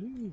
Ui.